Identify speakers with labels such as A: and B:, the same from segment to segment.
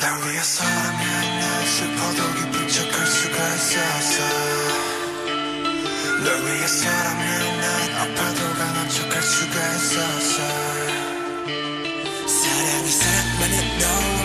A: 날 위해서라면 난 슬퍼도 기쁜 척할 수가 있어서. 널 위해서라면 난 아파도 강한 척할 수가 있어서. 사랑이 사랑만은
B: 너와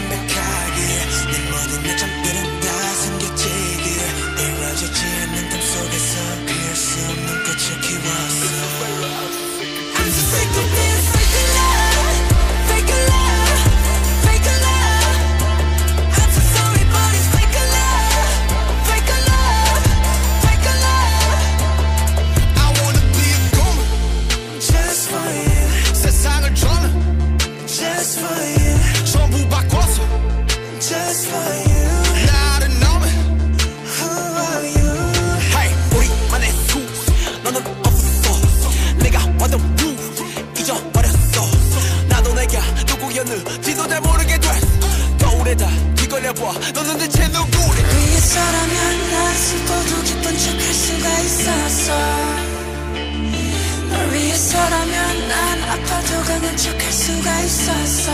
C: 만족할 수가 있었어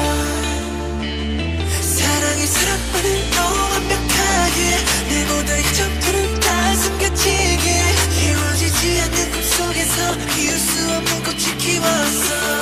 A: 사랑이 사랑만을 더 완벽하게 내 모든 점들을 다 숨겨치 게 이루어지지 않는 꿈속에서 이을 수 없는 꽃이 키웠어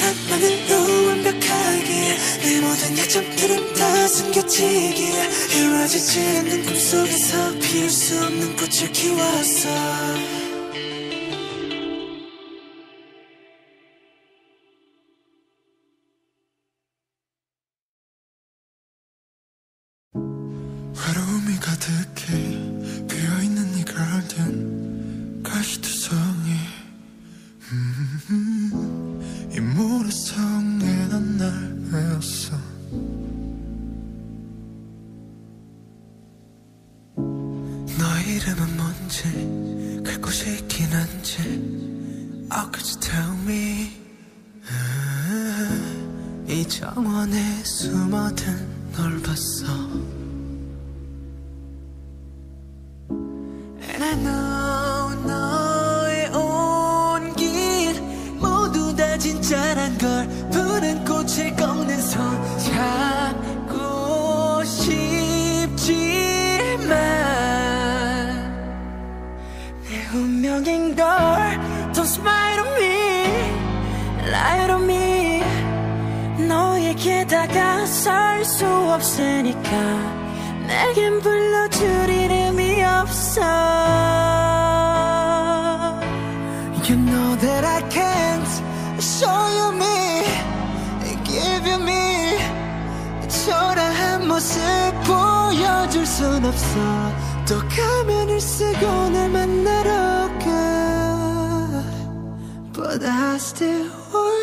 A: 사랑만은 또 완벽하게 내 모든 야점들은 다 숨겨지기에 이루어지지 않는 꿈속에서 피울 수 없는 꽃을 키웠어
D: 떠났어. 너 이름은 뭔지 그곳이 있긴 한지. Oh could you tell me? 음, 이 정원에 숨어든 널 봤어.
E: 없으니까 내겐 불러줄 이름이 없어
A: You know that I can't show you me, give you me. 초라한 모습 보여줄 순 없어. 또 가면을 쓰고 날 만나러 가. But I still want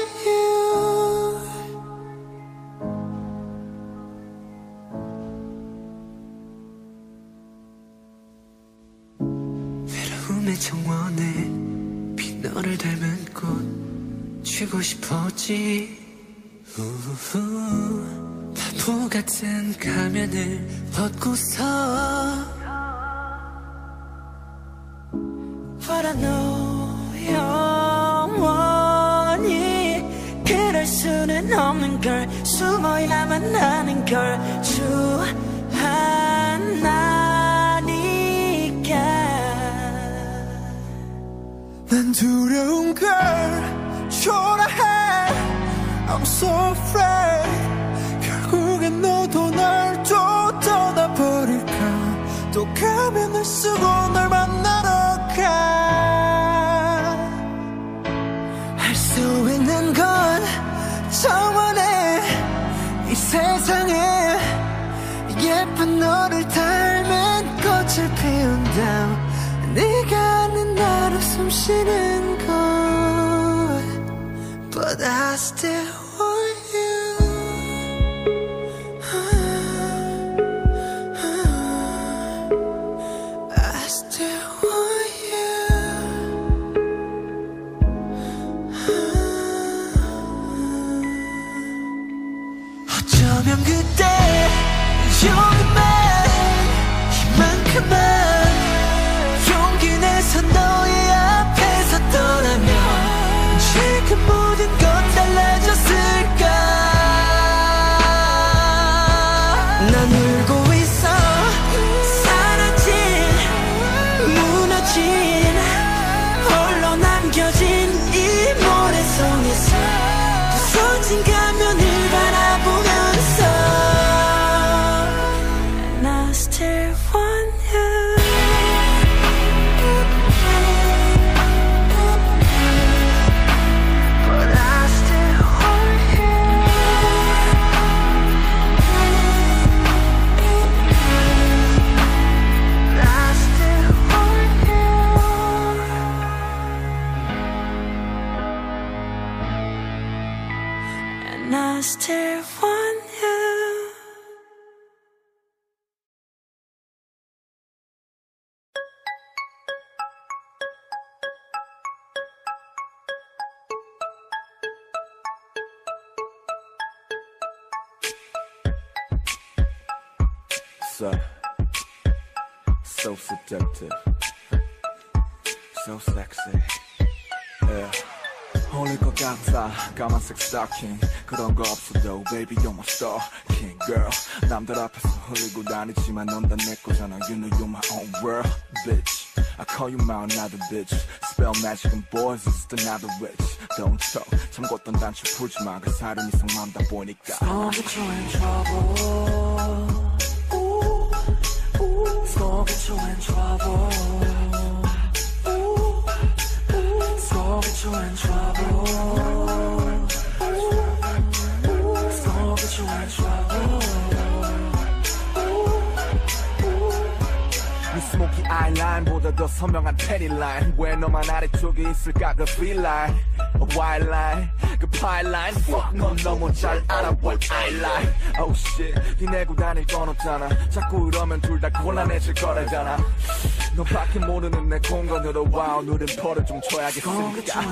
A: 꽃 쥐고 싶었지. 우후. 바보 같은 가면을 벗고서.
E: But I know 영원히 그럴 수는 없는 걸. 숨어야만 하는 걸. 주 하나니까.
A: 난 두려운 걸 so afraid. 결국엔 너도 날 또 떠나버릴까? 또 가면을 쓰고 널 만나러 가할 수 있는 건 저만의 이 세상에 예쁜 너를 닮은 꽃을 피운다 네가 아는 나로 숨 쉬는 그때
E: I still want you
D: So, so seductive, so sexy. Yeah. 어울릴 것 같아 까만색 스타킹 그런 거 없어도 baby you're my star king girl 남들 앞에서 흘리고 다니지만 넌 다 내 거잖아 you know you're my own world bitch I call you my another bitch spell magic and boys is just another witch don't talk 참 곧던 단추 풀지 마그 사람 이상 맘다 보니까
A: Don't get you in trouble. Ooh, ooh, don't get you in trouble. You in trouble. Ooh, ooh, don't get you in trouble.
D: 네 스모키 아이라인보다 더 선명한 테리 라인 왜 너만 아래쪽에 있을까 그 V라인 와일 라인 그 파일라인 Fuck 넌 너무 잘 알아 what I like. Oh shit 비내고 다닐 건 없잖아 자꾸 이러면 둘 다 곤란해질 거라잖아 너밖에 모르는 내 공간으로 와 오늘은 벌을 좀 줘야겠으니까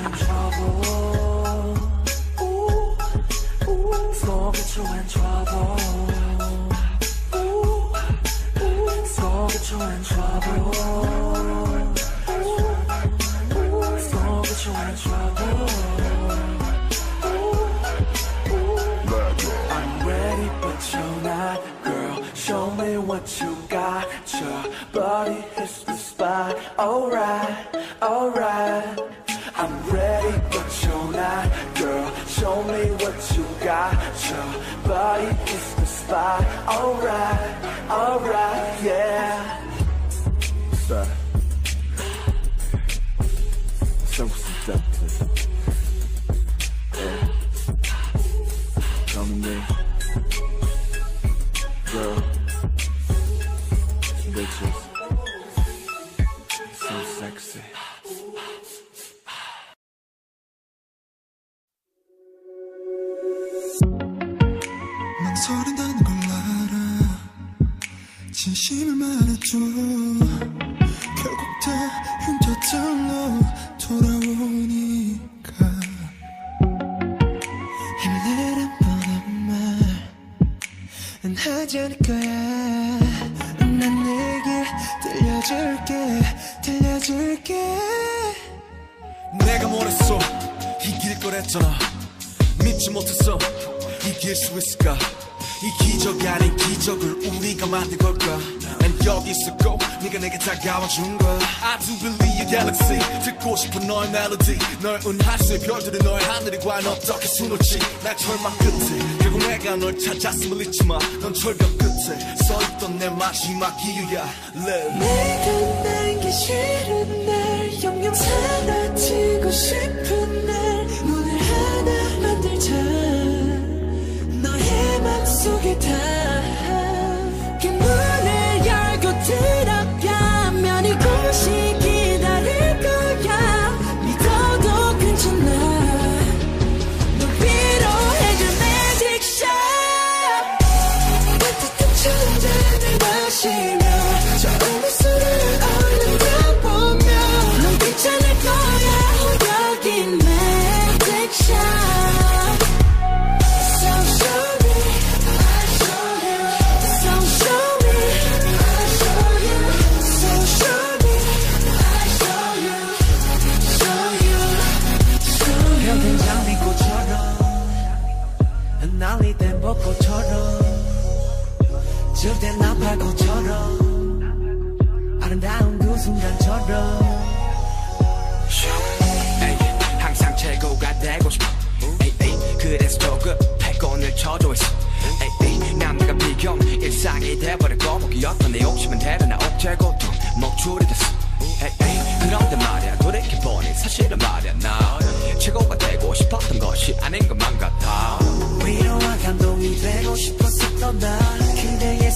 A: you in trouble. You in trouble. acceptance. 않을 거야 난 내게 들려줄게. 들려줄게.
D: 내가 뭐랬어? 이길 거랬잖아. 믿지 못했어. 이길 수 있을까? 이 기적이 아닌 기적을 우리가 만든 걸까? 난 여기 있었고 네가 내게 다가와 준 거야 I do believe your galaxy. 듣고 싶은 너의 멜로디 널 은하수의 별들이 너의 하늘이 과연 어떻게 숨을지. 날 절망 끝에. 결국 내가 널 찾았음을 잊지 마넌 절벽 끝에 서있던 내 마지막 이유야. Live.
A: 내가 난게 싫은 날 영영 사라지고 싶은 날 문을 하나 만들자. 너의 맘 속에 다
F: 질된 나팔꽃처럼 아름다운 그 순간처럼.
G: 에이, 항상 최고가 되고 싶어. 에이, 에이, 그래서 조금 패권을 쳐줘 있어. 남들과 비교 일상이 돼버린 거북이었던 내 욕심은 대단한 억제고도 목줄이 됐어. 그런데 말이야 돌이켜보니 사실은 말이야 나 최고가 되고 싶었던 것이 아닌 것만 같아.
F: 위로와 감동이 되고 싶었었던 나 그대의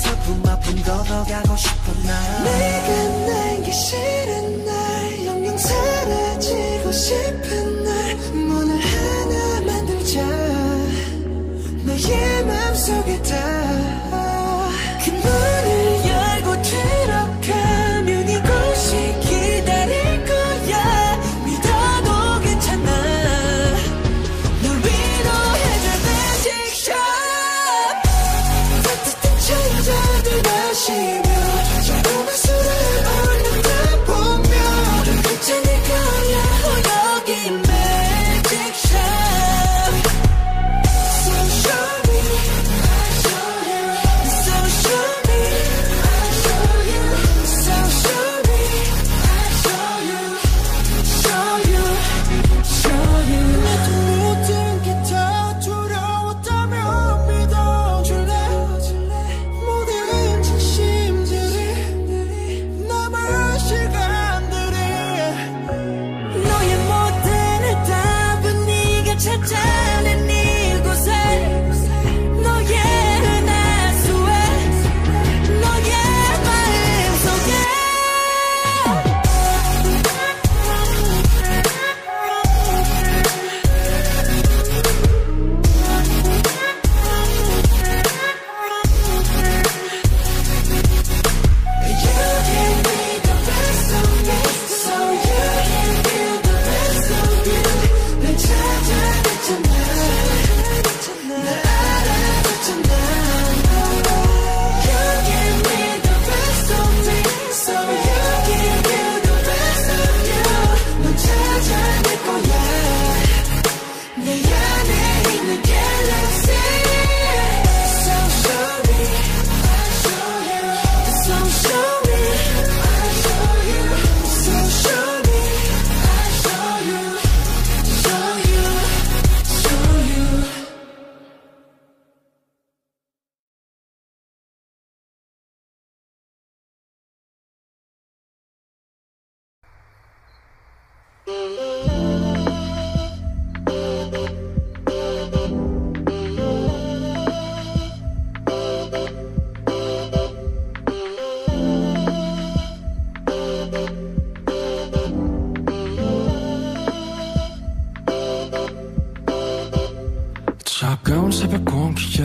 D: 차가운 새벽 공기에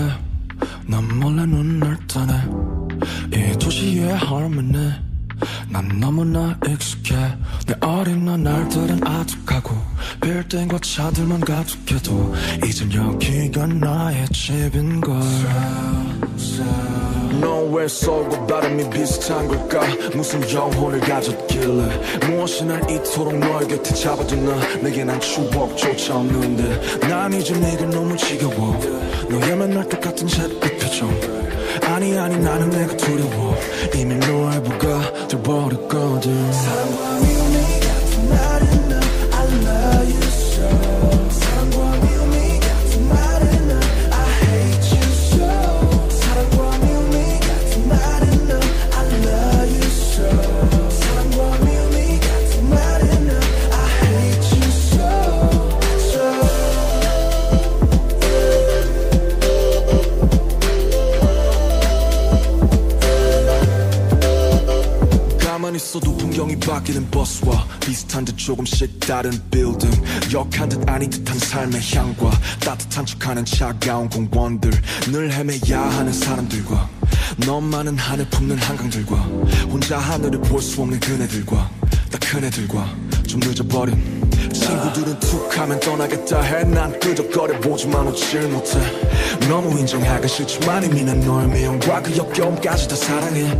D: 난 몰래 눈을 뜨네 이 도시의 harmony 난 너무나 익숙해. 내 어린 날들은 아득하고 빌딩과 차들만 가득해도 이젠 여기가 나의 집인걸 너왜 서고 바람이 비슷한 걸까? 무슨 영혼을 가졌길래? 무엇이 날 이토록 너의 곁에 잡아두나? 내게 난 추억조차 없는데. 난 이제 내가 너무 지겨워. 너의 맨날 똑같은 잿빛 표정 아니 아니 나는 내가 두려워. 이미 너의 부가 돼버렸거든 사랑과 미움이 가만히 있어도 풍경이 바뀌는 버스와 비슷한 듯 조금씩 다른 빌딩 역한 듯 아닌 듯한 삶의 향과 따뜻한 척하는 차가운 공원들. 늘 헤매야 하는 사람들과 너만은 하늘 품는 한강들과 혼자 하늘을 볼 수 없는 그네들과 다 큰애들과 좀 늦어버린 친구들은 툭 하면 떠나겠다 해난 끄적거려 보지만 웃질 못해. 너무 인정하기 싫지만 이미 난 너의 미움과 그 역겨움까지 다 사랑해